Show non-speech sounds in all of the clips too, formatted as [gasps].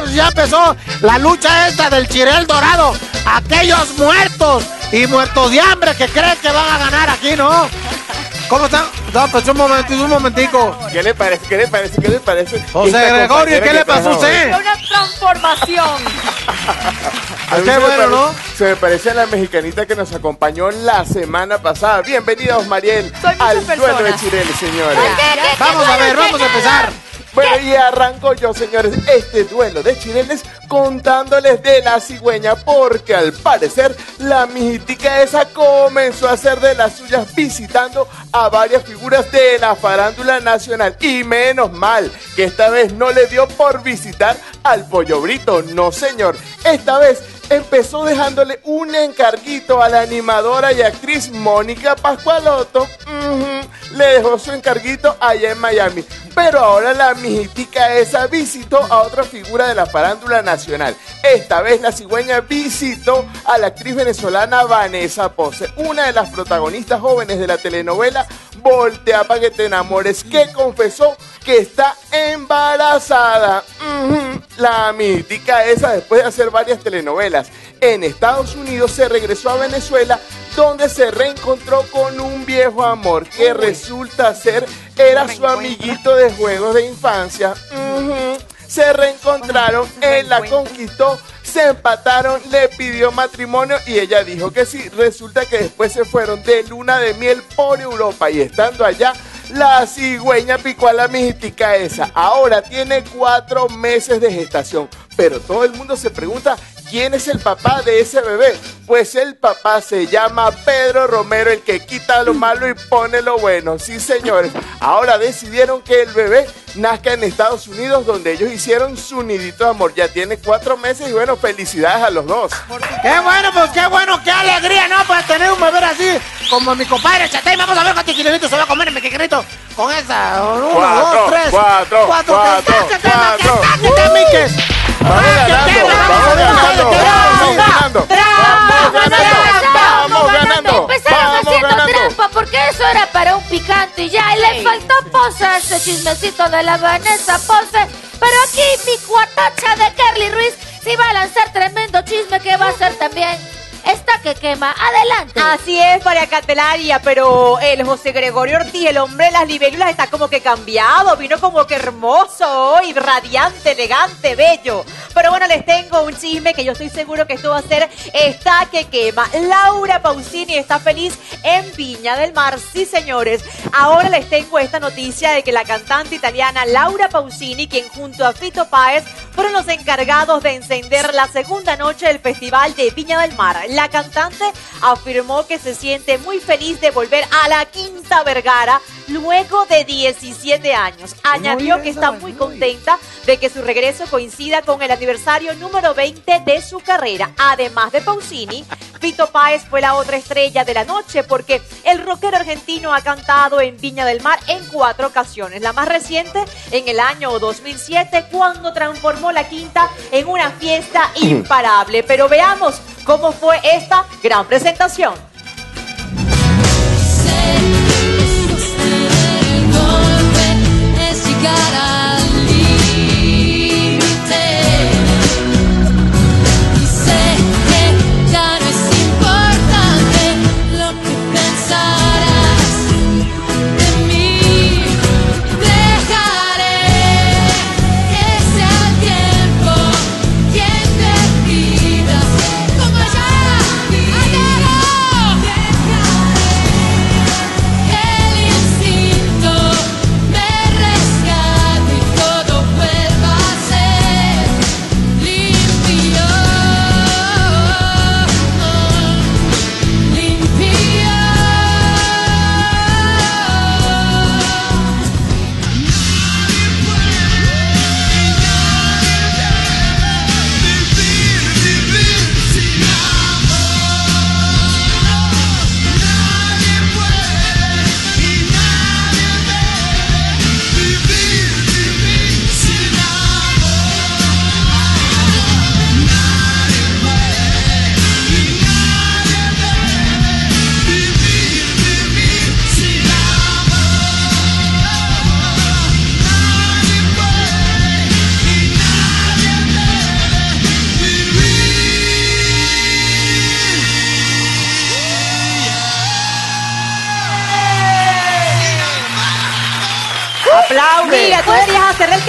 entonces ya empezó la lucha esta del Chirel Dorado. Aquellos muertos y muertos de hambre que creen que van a ganar aquí, ¿no? ¿Cómo están? No, pues un momentito, un momentico. ¿Qué le parece? ¿Qué le parece? ¿Qué le parece? José Gregorio, ¿qué le pasó a usted? Una transformación. A mí Qué bueno, pare- ¿no? Se me parece a la mexicanita que nos acompañó la semana pasada. Soy muchas al duelo de. Chirel, señores. Vamos a ver, vamos a empezar. Bueno, y arranco yo, señores, este duelo de chilenes contándoles de la cigüeña, porque al parecer la mijitica esa comenzó a hacer de las suyas visitando a varias figuras de la farándula nacional. Y menos mal que esta vez no le dio por visitar al pollo brito, no señor. Esta vez empezó dejándole un encarguito a la animadora y actriz Mónica Pascualoto. Ujú, Le dejó su encarguito allá en Miami. Pero ahora la mijitica esa visitó a otra figura de la farándula nacional. Esta vez la cigüeña visitó a la actriz venezolana Vanessa Pose, una de las protagonistas jóvenes de la telenovela Voltea pa' que te enamores, que confesó que está embarazada. La mítica esa, después de hacer varias telenovelas en Estados Unidos, se regresó a Venezuela, donde se reencontró con un viejo amor que resulta ser era su amiguito de juegos de infancia. Se reencontraron, él la conquistó, se empataron, le pidió matrimonio y ella dijo que sí. Resulta que después se fueron de luna de miel por Europa y estando allá, la cigüeña picó a la mijitica esa. Ahora tiene cuatro meses de gestación. Pero todo el mundo se pregunta quién es el papá de ese bebé. Pues el papá se llama Pedro Romero, el que quita lo malo y pone lo bueno. Sí, señores. Ahora decidieron que el bebé nazca en Estados Unidos, donde ellos hicieron su nidito de amor. Ya tiene cuatro meses y bueno, felicidades a los dos. Qué bueno, pues qué bueno, qué alegría, ¿no? Pues tener un bebé así, como mi compadre Chatey. Vamos a ver cuántos kilómetros se va a comer mi quequerito. Con esa. Uno, Cuatro, dos, tres. cuatro, cuatro, que sáquete, cuatro. que sáquete, Miques. Vamos ganando, vamos ganando, vamos ganando. Vamos ganando, vamos ganando. Empezaron Vamos haciendo ganando. trampa porque eso era para un picante y ya. Y le faltó pose a este chismecito de la Vanessa Pose. Pero aquí mi cuatacha de Carly Ruiz sí va a lanzar tremendo chisme que va a ser también esta que quema. Adelante. Así es, María Candelaria, pero el José Gregorio Ortiz, el hombre de las libélulas, está como que cambiado, vino como que hermoso hoy, radiante, elegante, bello. Pero bueno, les tengo un chisme que yo estoy seguro que esto va a ser esta que quema. Laura Pausini está feliz en Viña del Mar, sí señores. Ahora les tengo esta noticia de que la cantante italiana Laura Pausini, quien junto a Fito Páez fueron los encargados de encender la segunda noche del Festival de Viña del Mar. La cantante afirmó que se siente muy feliz de volver a la Quinta Vergara luego de 17 años. Añadió que está muy contenta de que su regreso coincida con el aniversario número 20 de su carrera. Además de Pausini, Fito Páez fue la otra estrella de la noche porque el rockero argentino ha cantado en Viña del Mar en cuatro ocasiones. La más reciente en el año 2007 cuando transformó la quinta en una fiesta [clears throat] imparable. Pero veamos cómo fue esta gran presentación. Es llegar al límite.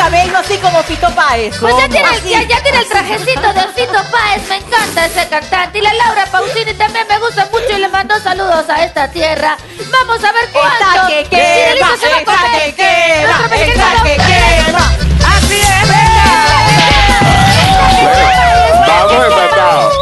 Cabello así como Fito Páez. Pues ya tiene, Así. ya, ya tiene el trajecito de Fito Páez, me encanta ese cantante. Y la Laura Pausini también me gusta mucho y le mando saludos a esta tierra. Vamos a ver Esta cuánto. que quema, se va a comer. que quema, que quema. Así es, Vamos empatados.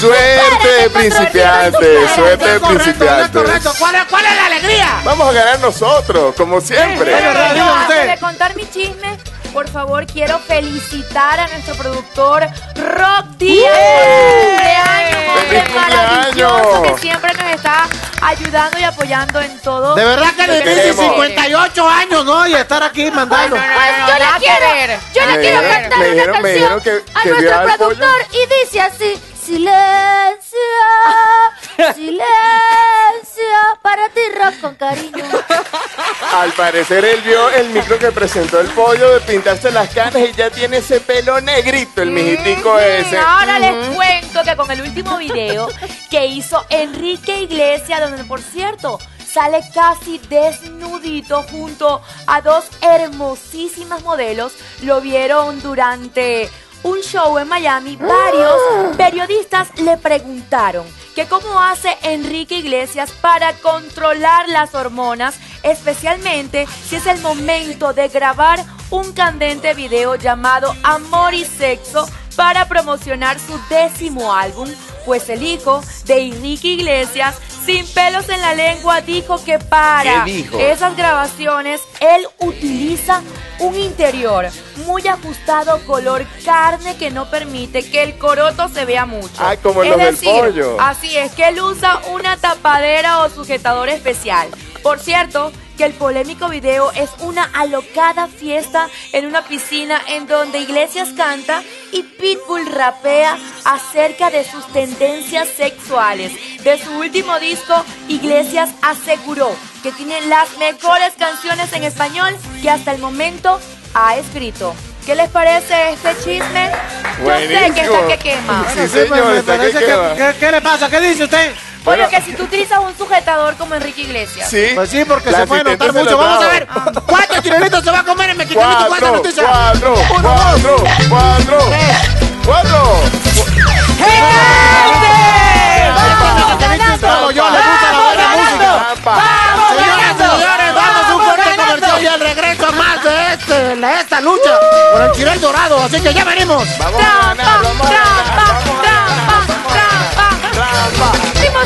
Suerte de principiante, suerte de principiante. correcto. ¿Cuál es, ¿Cuál es la alegría? Vamos a ganar nosotros, como siempre. Diga antes usted. de contar mi chisme, por favor, quiero felicitar a nuestro productor Rock Díaz por su cumpleaños, hombre ¡Feliz maravilloso cumpleaños! que siempre nos está ayudando y apoyando en todo. De verdad que le que dice queremos. 58 años, ¿no? Y estar aquí mandando. Pues yo le que quiero, yo le quiero cantar una dijeron- canción dijeron que- a que nuestro productor y dice así: Silencio, [laughs] silencio, para ti rock con cariño. Al parecer él vio el micro que presentó el pollo de pintarse las canas y ya tiene ese pelo negrito, el mijitico ese. Ahora les cuento que con el último video que hizo Enrique Iglesias, donde por cierto sale casi desnudito junto a dos hermosísimas modelos, lo vieron durante un show en Miami. Varios [gasps] periodistas le preguntaron que cómo hace Enrique Iglesias para controlar las hormonas, especialmente si es el momento de grabar un candente video llamado Amor y Sexo para promocionar su décimo álbum, pues el hijo de Enrique Iglesias, sin pelos en la lengua, dijo que para esas grabaciones él utiliza un interior muy ajustado color carne que no permite que el coroto se vea mucho. Ah, como es los del decir, pollo. Así es que él usa una tapadera o sujetador especial. Por cierto, que el polémico video es una alocada fiesta en una piscina en donde Iglesias canta y Pitbull rapea acerca de sus tendencias sexuales. De su último disco, Iglesias aseguró que tiene las mejores canciones en español que hasta el momento ha escrito. ¿Qué les parece este chisme? Yo sé que Buenísimo. está que quema. Sí, Bueno, señor, me está que quema. ¿qué, le pasa? ¿Qué dice usted? Bueno, Bueno. que si tú utilizas un sujetador como Enrique Iglesias. Sí. Pues sí, porque La se puede notar se mucho. Vamos a ver. ¿Cuántos chilenitos se va a comer en Mexicanito con esta Cuatro, noticia? cuatro, Uno, dos. cuatro, cuatro, cuatro. Como esta lucha por el chirel dorado. Así que ya venimos. Vamos a ganar, vamos a ganar, vamos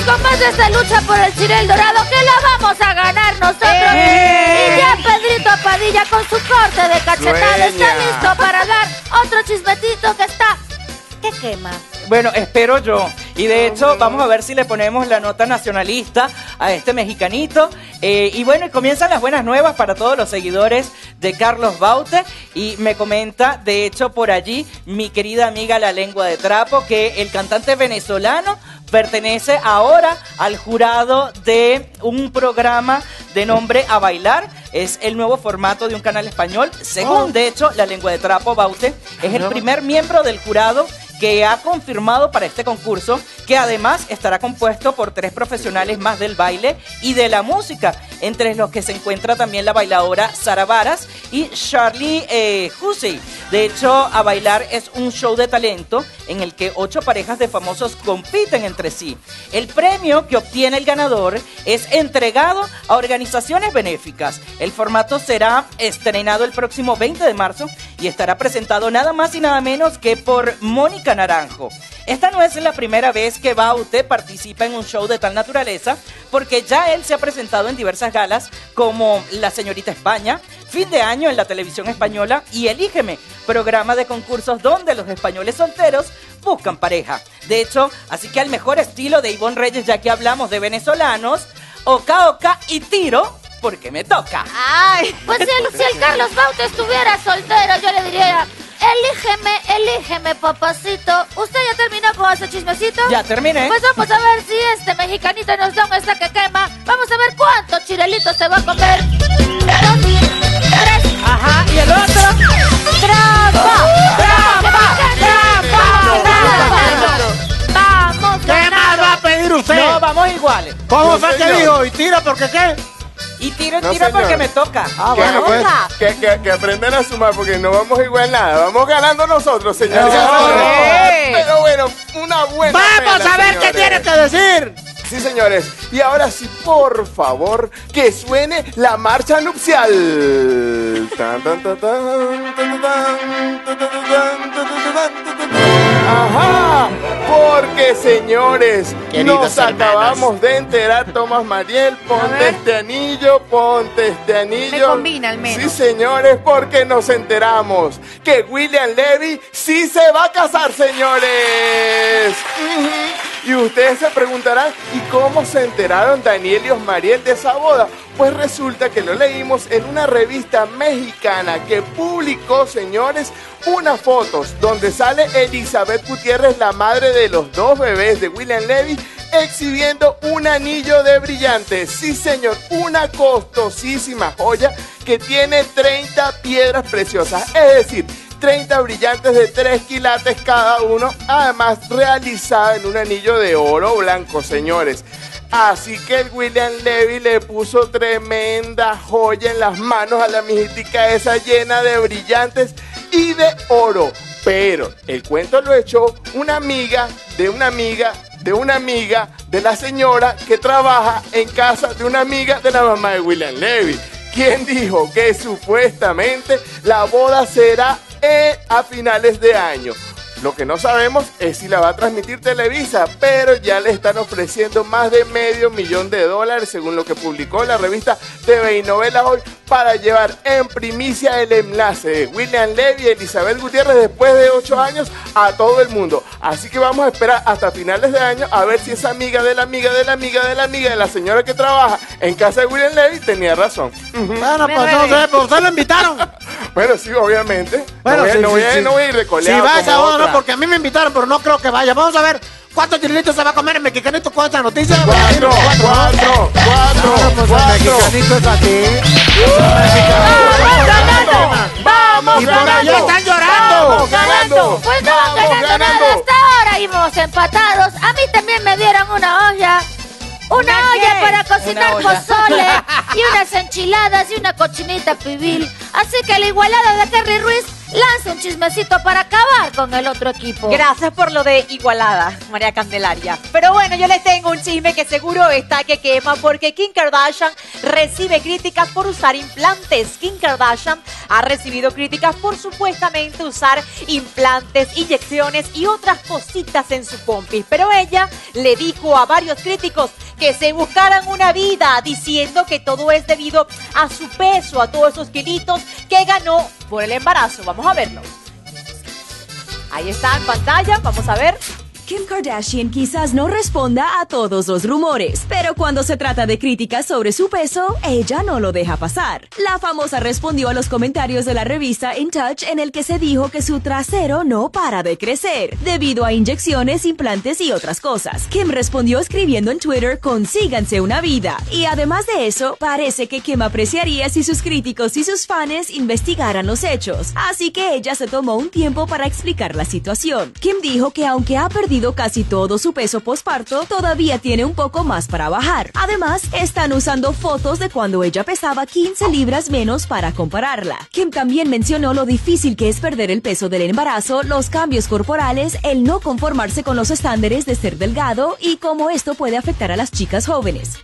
con más de esta lucha por el Chirel Dorado que la vamos a ganar nosotros. ¡Eh! Y ya Pedrito Padilla con su corte de cachetada está listo para dar otro chismetito que está... que quema? Bueno, espero yo. Y de hecho, vamos a ver si le ponemos la nota nacionalista a este mexicanito. Eh, y bueno, y comienzan las buenas nuevas para todos los seguidores de Carlos Baute. Y me comenta, de hecho, por allí, mi querida amiga La Lengua de Trapo, que el cantante venezolano pertenece ahora al jurado de un programa de nombre A Bailar. Es el nuevo formato de un canal español. Según, de hecho, La Lengua de Trapo, Baute es el primer miembro del jurado que ha confirmado para este concurso que además estará compuesto por tres profesionales más del baile y de la música, entre los que se encuentra también la bailadora Sara Varas y Charlie eh, Hussey. De hecho, A Bailar es un show de talento en el que ocho parejas de famosos compiten entre sí. El premio que obtiene el ganador es entregado a organizaciones benéficas. El formato será estrenado el próximo 20 de marzo y estará presentado nada más y nada menos que por Mónica Naranjo. Esta no es la primera vez que Baute participa en un show de tal naturaleza, porque ya él se ha presentado en diversas galas como La Señorita España, Fin de Año en la televisión española y Elígeme, programa de concursos donde los españoles solteros buscan pareja. De hecho, así que al mejor estilo de Ivonne Reyes, ya que hablamos de venezolanos, Oka Oka y Tiro, porque me toca. Ay. Pues si el, si el Carlos Baute estuviera soltero, yo le diría, elígeme, elígeme, papacito. ¿Usted ya terminó con ese chismecito? Ya terminé. Pues vamos a ver si este mexicanito nos da un esta que quema. Vamos a ver cuántos chirelitos se va a comer. Y el otro. ¡Trampa! ¡Trampa! ¡Trampa! ¡Vamos! ¿Qué más va a pedir usted? No, vamos iguales. ¿Cómo fue que dijo? ¿Y tira porque qué? Y tiro, No, tiro porque me toca. Ah, que, bueno, pues. que, que- que aprendan a sumar porque no vamos igual nada. Vamos ganando nosotros, señores. Eso es. Pero bueno, una buena. Vamos pela, a ver qué señores. tiene que decir. Sí, señores. Y ahora sí, por favor, que suene la marcha nupcial. Ajá, porque señores, Queridos nos hermanos. acabamos de enterar, Tomás Mariel, ponte este anillo, ponte este anillo. Me combina al menos. Sí, señores, porque nos enteramos que William Levy sí se va a casar, señores. Uh -huh. Y ustedes se preguntarán, ¿y cómo se enteraron Daniel y Osmariel de esa boda? Pues resulta que lo leímos en una revista mexicana que publicó, señores, unas fotos donde sale Elizabeth Gutiérrez, la madre de los dos bebés de William Levy, exhibiendo un anillo de brillantes. Sí, señor, una costosísima joya que tiene 30 piedras preciosas. Es decir, 30 brillantes de 3 quilates cada uno, además realizada en un anillo de oro blanco, señores. Así que el William Levy le puso tremenda joya en las manos a la mijitica esa llena de brillantes y de oro. Pero el cuento lo echó una amiga de una amiga de una amiga de la señora que trabaja en casa de una amiga de la mamá de William Levy. Quien dijo que supuestamente la boda será eh, a finales de año. Lo que no sabemos es si la va a transmitir Televisa, pero ya le están ofreciendo más de medio millón de dólares, según lo que publicó la revista TV y Novelas Hoy, para llevar en primicia el enlace de William Levy y Elizabeth Gutiérrez después de ocho años a todo el mundo. Así que vamos a esperar hasta finales de año a ver si esa amiga de la amiga de la amiga de la amiga de la señora que trabaja en casa de William Levy tenía razón. Bueno, pues no sé, pues ustedes lo invitaron. [laughs] Bueno, sí, obviamente. Bueno, no, voy, a- sí, no sí, voy a, sí. no voy a ir de Si coleado va a boda, no, porque a mí me invitaron, pero no creo que vaya. Vamos a ver cuántos chilitos se va a comer el mexicanito con esta noticia. Cuatro, Cuatro, cuatro, cuatro, pues el cuatro. mexicanito es así. ¡Vamos ganando! ¡Vamos Y por allá ganando! están llorando. Vamos ganando. Pues no van Vamos ganando, ganando. nada hasta ahora íbamos empatados. A mí también me dieron una olla. Una, ¿Una olla qué? para cocinar pozole [laughs] y unas enchiladas y una cochinita pibil. Así que la igualada de Kerry Ruiz lanza un chismecito para acabar con el otro equipo. Gracias por lo de igualada, María Candelaria. Pero bueno, yo les tengo un chisme que seguro está que quema porque Kim Kardashian recibe críticas por usar implantes. Kim Kardashian ha recibido críticas por supuestamente usar implantes, inyecciones y otras cositas en su pompis. Pero ella le dijo a varios críticos que se buscaran una vida diciendo que todo es debido a su peso, a todos esos kilitos que ganó por el embarazo. Vamos a verlo. Ahí está en pantalla, vamos a ver. Kim Kardashian quizás no responda a todos los rumores, pero cuando se trata de críticas sobre su peso, ella no lo deja pasar. La famosa respondió a los comentarios de la revista In Touch en el que se dijo que su trasero no para de crecer, debido a inyecciones, implantes y otras cosas. Kim respondió escribiendo en Twitter, consíganse una vida. Y además de eso, parece que Kim apreciaría si sus críticos y sus fans investigaran los hechos. Así que ella se tomó un tiempo para explicar la situación. Kim dijo que aunque ha perdido casi todo su peso posparto, todavía tiene un poco más para bajar. Además, están usando fotos de cuando ella pesaba 15 libras menos para compararla. Kim también mencionó lo difícil que es perder el peso del embarazo, los cambios corporales, el no conformarse con los estándares de ser delgado y cómo esto puede afectar a las chicas jóvenes.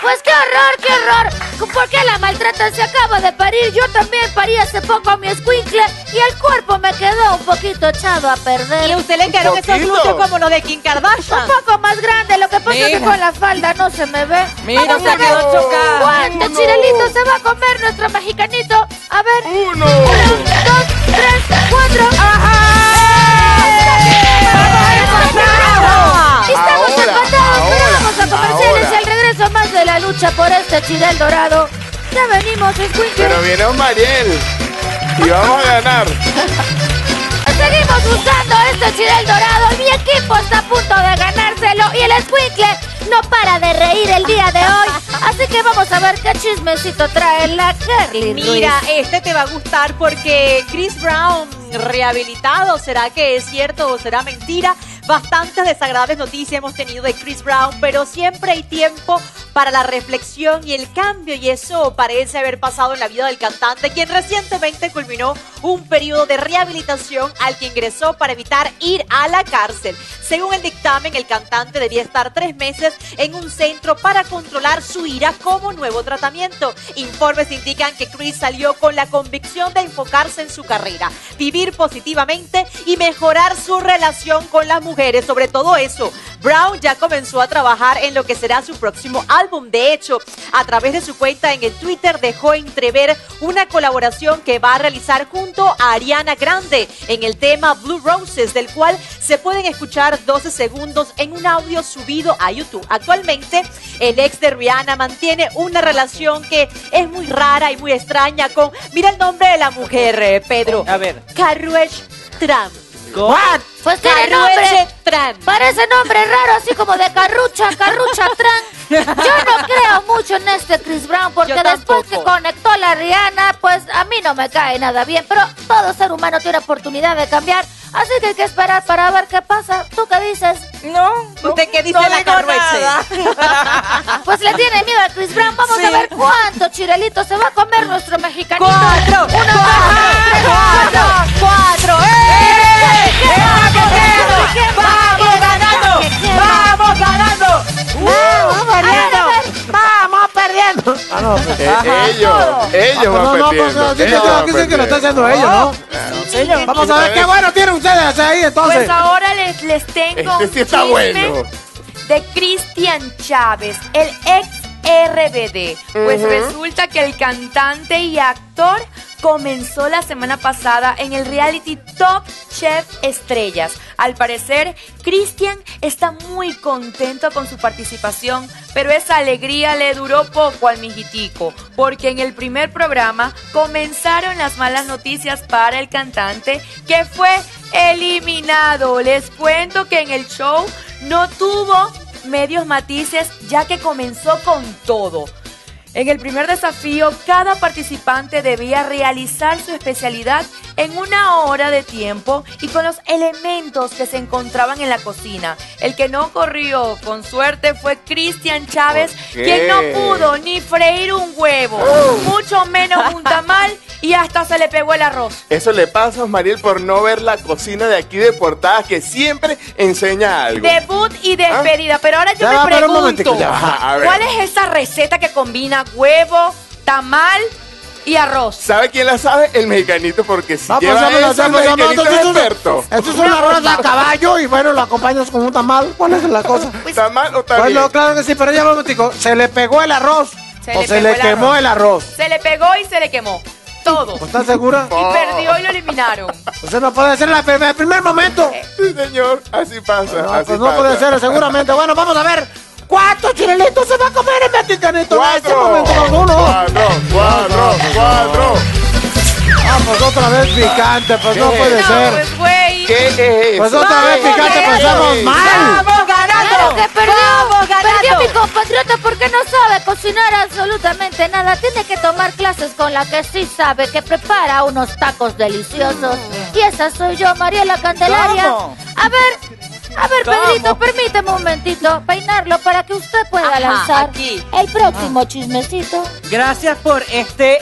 Pues qué horror, qué horror. ¿Por qué la maltratan? Se acaba de parir. Yo también parí hace poco a mi escuincle y el cuerpo me quedó un poquito echado a Y perder. a usted le quedaron esos glúteos como los de Kim Kardashian. Un poco más grande, lo que pasa es que con la falda no se me ve. Mira, Vamos se a quedó chocada. cuánto Uno. chirelito se va a comer nuestro mexicanito. A ver, Uno. dos, tres, cuatro. Estamos Ahora, empatados, pero ahora, la lucha por este chirel dorado. Ya venimos, Squinky. Pero viene Mariel. Y vamos a ganar. [laughs] Seguimos buscando este chirel dorado. Mi equipo está a punto de ganárselo y el Squinkle no para de reír el día de hoy. Así que vamos a ver qué chismecito trae la Carly Mira, Ruiz. este te va a gustar porque Chris Brown rehabilitado, ¿será que es cierto o será mentira? Bastantes desagradables noticias hemos tenido de Chris Brown, pero siempre hay tiempo para la reflexión y el cambio y eso parece haber pasado en la vida del cantante, quien recientemente culminó un periodo de rehabilitación al que ingresó para evitar ir a la cárcel. Según el dictamen, el cantante debía estar tres meses en un centro para controlar su ira como nuevo tratamiento. Informes indican que Chris salió con la convicción de enfocarse en su carrera, vivir positivamente y mejorar su relación con las mujeres. Sobre todo eso, Brown ya comenzó a trabajar en lo que será su próximo álbum. De hecho, a través de su cuenta en el Twitter dejó entrever una colaboración que va a realizar junto a Ariana Grande en el tema Blue Roses, del cual se pueden escuchar 12 segundos en un audio subido a YouTube. Actualmente, el ex de Rihanna mantiene una relación que es muy rara y muy extraña con, mira el nombre de la mujer, eh, Pedro. A ver. Carruech Tram. What? Pues tiene nombre. Tram. Parece nombre raro, así como de carrucha, carrucha tran. Yo no creo mucho en este Chris Brown, porque Yo después que conectó la Rihanna, pues a mí no me cae nada bien. Pero todo ser humano tiene oportunidad de cambiar, así que hay que esperar para ver qué pasa. ¿Tú qué dices? No. ¿Usted qué dice no la. [laughs] Pues le tiene miedo a Chris Brown. Vamos Sí. a ver cuánto chirelito se va a comer nuestro mexicanito. Cuatro, Uno, cuatro, cuatro, Ah, no. Eh, ellos, ellos van No, no, pues perdiendo. dice que ellos lo- van dice que lo está perdiendo. haciendo ellos, ¿no? No, señor. Vamos a ver qué bueno tienen ustedes ahí entonces. Pues ahora les, les tengo Este un sí está chisme bueno. de Cristian Chávez, el ex RBD. Pues resulta que el cantante y actor comenzó la semana pasada en el reality Top Chef Estrellas. Al parecer, Cristian está muy contento con su participación, pero esa alegría le duró poco al mijitico, porque en el primer programa comenzaron las malas noticias para el cantante, que fue eliminado. Les cuento que en el show no tuvo medios matices, ya que comenzó con todo. En el primer desafío, cada participante debía realizar su especialidad en una hora de tiempo y con los elementos que se encontraban en la cocina. El que no corrió con suerte fue Cristian Chávez, quien no pudo ni freír un huevo, mucho menos un tamal y hasta se le pegó el arroz. Eso le pasa a Mariel por no ver la cocina de aquí de portada que siempre enseña algo. Debut y despedida, pero ahora yo Ya un pregunto, ya. ¿cuál es esa receta que combina huevo, tamal y arroz? ¿Sabe quién la sabe? El mexicanito, porque si Vamos, lleva eso, vamos, el mexicanito es experto. Esto es un arroz a caballo y bueno, lo acompañas con un tamal. ¿Cuál es la cosa? ¿Está mal o está Pues bien? no, claro que sí, pero ya vamos, tico. ¿Se le pegó el arroz? Se ¿O le se le el quemó arroz. el arroz? Se le pegó y se le quemó. Todo. ¿O ¿Estás segura? Y perdió y lo eliminaron. Usted no puede ser la el primer momento. Sí, señor, así pasa, No, así pues no pasa. puede ser, seguramente. Bueno, vamos a ver. ¿Cuántos chilelitos se va a comer el mexicanito en este Cuatro, momento? Uno. cuatro, cuatro, cuatro. Vamos, otra vez picante, pues no puede No, ser. pues güey. ¿Qué es? Pues otra vez Vamos, picante, pensamos mal. ¡Vamos ganando! Claro que perdió. Mi compatriota porque no sabe cocinar absolutamente nada. Tiene que tomar clases con la que sí sabe, que prepara unos tacos deliciosos. Y esa soy yo, Mariela Candelaria. ¿Cómo? A ver, a ver, ¿Cómo? Pedrito, permíteme un momentito peinarlo para que usted pueda Ajá, lanzar aquí. el próximo chismecito. Gracias por este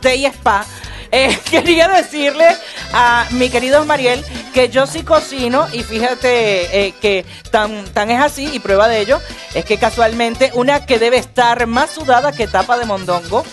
Day Spa. Eh, [laughs] quería decirle a mi querido Mariel que yo sí cocino y fíjate eh, que tan, tan es así y prueba de ello es que casualmente una que debe estar más sudada que tapa de mondongo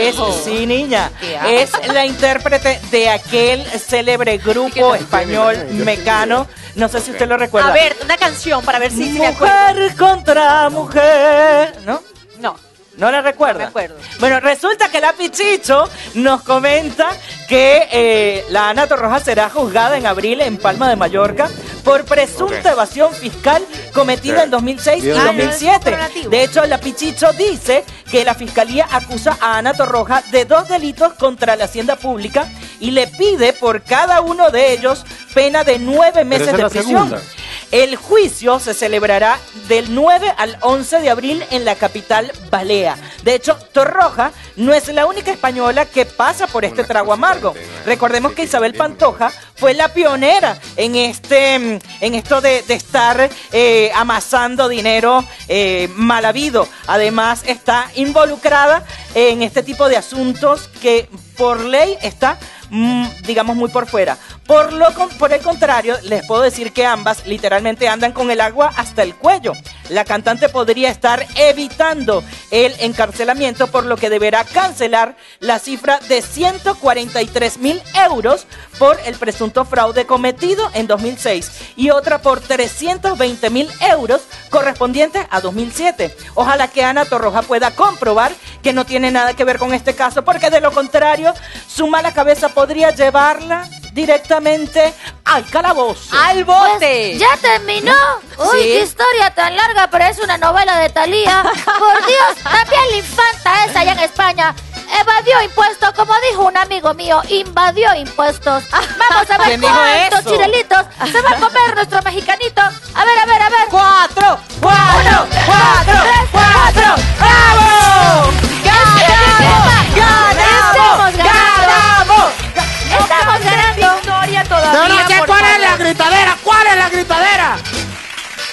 es, sí niña, es la intérprete de aquel célebre grupo español mecano, no sé si usted lo recuerda. A ver, una canción para ver si, si me acuerdo. mujer contra mujer, ¿no? No. ¿No la recuerda? No me acuerdo. Bueno, resulta que la Pichicho nos comenta que eh, la Ana Torroja será juzgada en abril en Palma de Mallorca por presunta evasión fiscal cometida en 2006 y Bien. Ah, no, es 2007. corporativo. De hecho, la Pichicho dice que la fiscalía acusa a Ana Torroja de dos delitos contra la hacienda pública y le pide por cada uno de ellos pena de nueve meses esa es de la prisión. segunda. El juicio se celebrará del 9 al 11 de abril en la capital Balea. De hecho, Torroja no es la única española que pasa por este trago amargo. Recordemos que Isabel Pantoja fue la pionera en este, mm, en esto de, de estar eh, amasando dinero eh, mal habido. Además, está involucrada en este tipo de asuntos que por ley está mm, digamos muy por fuera. Por, lo, por el contrario, les puedo decir que ambas literalmente andan con el agua hasta el cuello. La cantante podría estar evitando el encarcelamiento, por lo que deberá cancelar la cifra de 143 mil euros por el presunto fraude cometido en 2006 y otra por 320 mil euros correspondientes a 2007. Ojalá que Ana Torroja pueda comprobar que no tiene nada que ver con este caso, porque de lo contrario, su mala cabeza podría llevarla directamente al calabozo. ¡Al bote! ¿Ya terminó? Uy, Sí. qué historia tan larga, pero es una novela de Thalía. [laughs] Por Dios, también la infanta esa allá en España evadió impuestos, como dijo un amigo mío, invadió impuestos. [laughs] Vamos a ver ¿Quién dijo cuántos chirelitos se va a comer nuestro mexicanito. A ver, a ver, a ver. ¡Cuatro! ¡Cuatro! ¡Cuatro! ¡Cuatro! ¡Bravo! ¡Ganamos!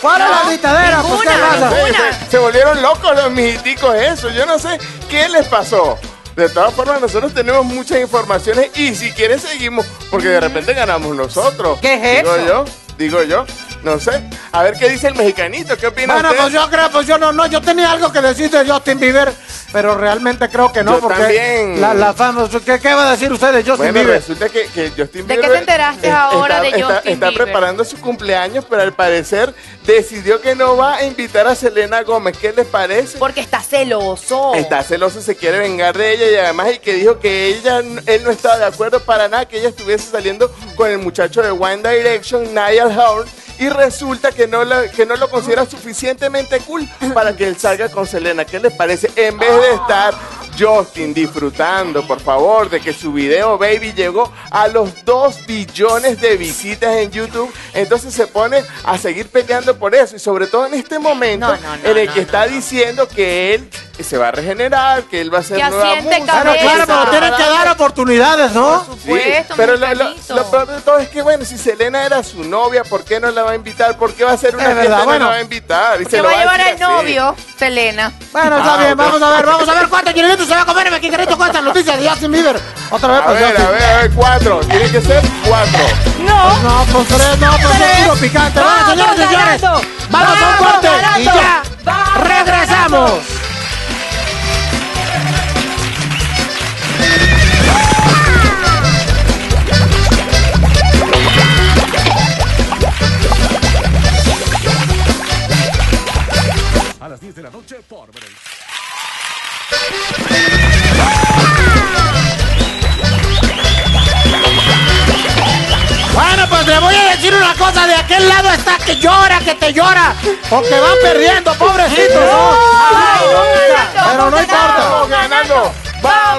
¿Cuál es la gritadera? Pues, ¿qué ninguna, pasa? ninguna. Se, se volvieron locos los mijiticos eso. Yo no sé qué les pasó. De todas formas, nosotros tenemos muchas informaciones y si quieren seguimos, porque de repente ganamos nosotros. ¿Qué es digo eso? yo, digo yo, no sé. A ver qué dice el mexicanito, ¿qué opina Bueno, usted? pues yo creo, pues yo no, no, yo tenía algo que decir de Justin Bieber, pero realmente creo que no, Yo porque también. la, la fama, ¿qué, ¿qué va a decir usted de Justin Bueno, Bieber? resulta que, que Justin ¿De qué Bieber te enteraste ahora de está, Justin está Bieber? preparando su cumpleaños, pero al parecer decidió que no va a invitar a Selena Gómez. ¿Qué les parece? Porque está celoso. Está celoso, se quiere vengar de ella y además y que dijo que ella, él no estaba de acuerdo para nada que ella estuviese saliendo con el muchacho de One Direction, Niall Horan, y resulta que no, la- que no lo considera suficientemente cool para que él salga con Selena. ¿Qué les parece? En vez de estar Justin disfrutando, por favor, de que su video Baby llegó a los 2 billones de visitas en YouTube, entonces se pone a seguir peleando por eso y sobre todo en este momento No, no, no, en el no, que no, está diciendo que él se va a regenerar, que él va a Que nueva música. Claro, claro, pero tienen que dar oportunidades, ¿no? Por Sí, supuesto, pero lo, lo- mexicanito. lo peor de todo es que, bueno, si Selena era su novia, ¿por qué no la va a invitar? ¿Por qué va a hacer una fiesta y no bueno. la va a invitar? Y Se lo va a llevar al novio, Selena. Bueno, está Ah, bien, vamos a ver, vamos a ver cuántos chilenitos se va a comer el mexicanito con esta noticia de Justin Bieber. Otra vez, A pues ver, Justin. a ver, a ver, cuatro. Tiene que ser cuatro. No. No, pues tres, no, pues es puro picante. Vamos señores señores, ganando. vamos a un Vamos corte y ganando. ya Vamos regresamos. Aquel lado está que llora, que te llora. Porque van perdiendo, pobrecitos. ¿no? Pero no importa. Vamos ganando.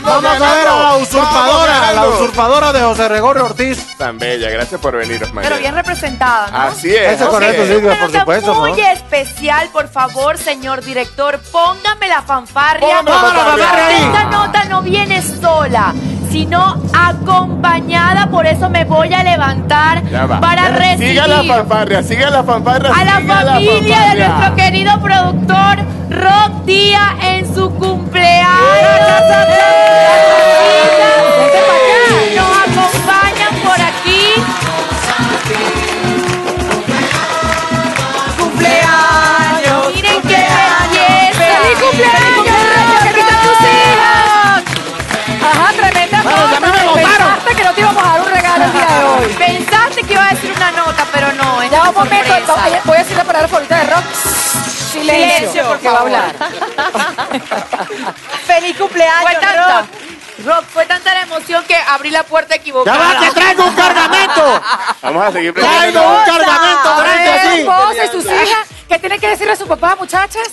Vamos, a ver a la usurpadora, a la usurpadora de José Gregorio Ortiz. Tan bella, gracias por venir, Osmael. Pero bien representada, ¿no? Así es. Así correcto, es. sí. Por supuesto, muy ¿no? especial, por favor, señor director. Póngame la fanfarria. Póngame la fanfarria. Esta nota no viene sola, sino acompañada. Por eso me voy a levantar para recibir Siga la fanfarria, siga la fanfarria. a la familia de nuestro querido productor Rock Díaz en su cumpleaños. Nos acompañan por aquí. Cumpleaños. Miren qué belleza. ¡Feliz cumpleaños! ¡Que quitan tus hijos! Ajá, tremenda Bueno, nota. ya me. Pensaste que no te íbamos a dar un regalo el día de hoy. Pensaste que iba a decir una nota, pero no. Ya un momento, a- voy a decir la palabra favorita de rock. Silencio, Silencio, por porque va a hablar. [laughs] ¡Feliz cumpleaños, Fue tanta. Rock! Rock, fue tanta la emoción que abrí la puerta Ya equivocada. va, que traigo un cargamento. Vamos a seguir Traigo un cargamento así. esposa y sus hijas, ¿qué tienen que decirle a su papá, muchachas?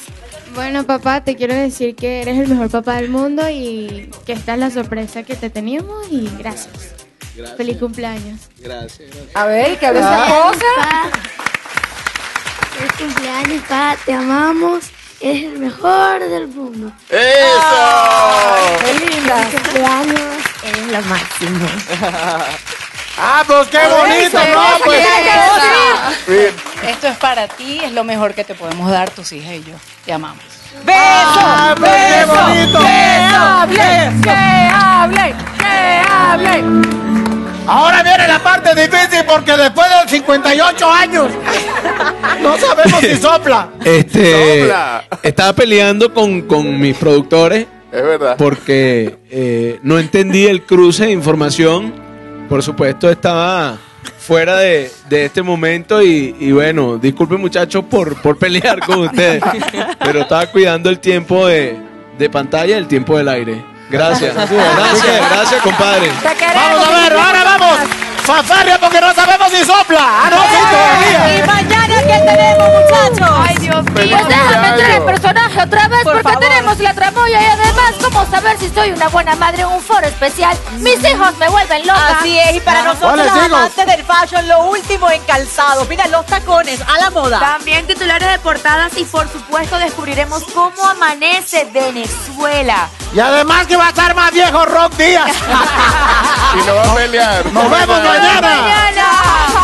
Bueno, papá, te quiero decir que eres el mejor papá del mundo y que esta es la sorpresa que te teníamos y gracias. Feliz cumpleaños. A ver, que hable esa esposa. Cumpleaños, pa. Te amamos. Eres el mejor del mundo. ¡Eso! ¡Qué linda! Feliz cumpleaños. Eres lo máximo. [laughs] Ah, pues qué bonito, ¿no? Pues. Bien. Esto es para ti, es lo mejor que te podemos dar tus hijas y yo. Te amamos. ¡Beso! Ah, pues qué ¡Beso! bonito. ¡Beso! ¡Hable! ¡Que hable! ¡Que hable! Ahora viene la parte difícil porque después de 58 años no sabemos si [laughs] sopla. Este, Sopla. estaba peleando con, con mis productores Es verdad. porque eh, no entendí el cruce de información. Por supuesto, estaba fuera de, de este momento y, y bueno, disculpen muchachos por, por pelear con ustedes, [laughs] pero estaba cuidando el tiempo de, de pantalla y el tiempo del aire. Gracias, gracias, gracias compadre. Vamos a ver, ahora vamos. Fanfarria porque no sabemos si sopla. Ah, no, sí, todavía. ¿Y mañana qué tenemos, muchachos? Ay, Dios mío. Feliz Pues déjame entrar en personaje otra vez Por porque favor. tenemos la tramoya y además cómo saber si soy una buena madre en un foro especial. Mis hijos me vuelven loca. Así es, y para nosotros ¿Cuáles los hijos? amantes del fashion, lo último en calzados. Mira, los tacones a la moda. También titulares de portadas y por supuesto descubriremos cómo amanece Venezuela. Y además que va a estar más viejo Rock Díaz. [laughs] Y no va a pelear. Nos vemos mañana. mañana.